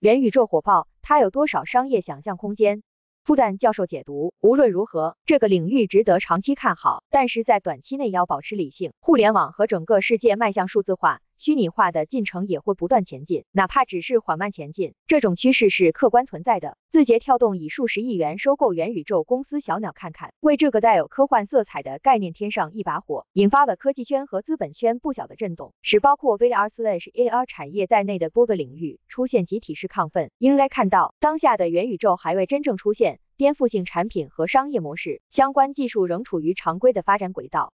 元宇宙火爆，它有多少商业想象空间？复旦教授解读，无论如何，这个领域值得长期看好，但是在短期内要保持理性。互联网和整个世界迈向数字化、虚拟化的进程也会不断前进，哪怕只是缓慢前进，这种趋势是客观存在的。字节跳动以数十亿元收购元宇宙公司小鸟看看，为这个带有科幻色彩的概念添上一把火，引发了科技圈和资本圈不小的震动，使包括 VR/AR 产业在内的多个领域出现集体式亢奋。应该看到，当下的元宇宙还未真正出现。颠覆性产品和商业模式相关技术仍处于常规的发展轨道。